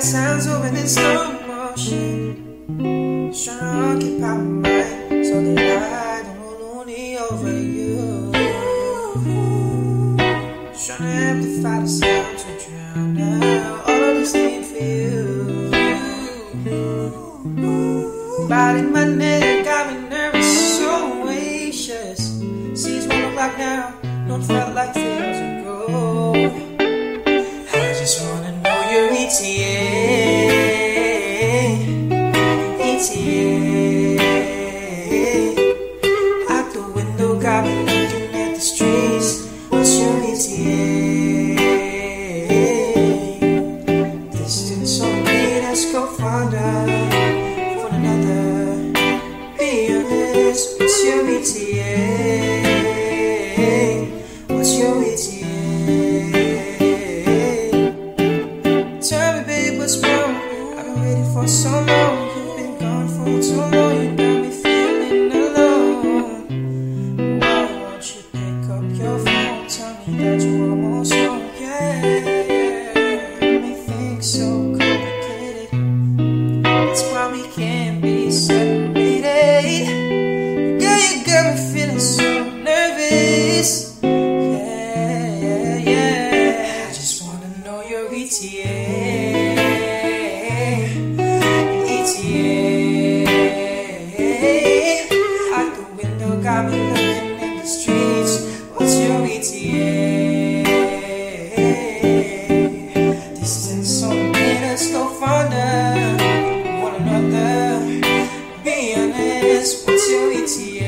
like sounds moving in slow motion. Just trying to occupy my mind so that I don't go lonely over you. Just trying to amplify the sound to drown out all of this need for you. Body my neck, got me nervous, so anxious. Sees what I look now, don't feel like things ago. The window, looking at the streets. What's your ETA? Distance let's go find one another. Be? Me, babe, wrong? I've been waiting for so long. You've been gone for too long. You got me feeling alone. Why won't you pick up your phone? Tell me that you're almost home. Yeah, yeah. Me think so complicated. That's why we can't be separated. Girl, you got me feeling so nervous. Yeah, yeah, yeah. I just wanna know your E lights, the window, got me looking in the streets. What's your ETA? Distance on minutes, go further. One another, be honest. What's your ETA?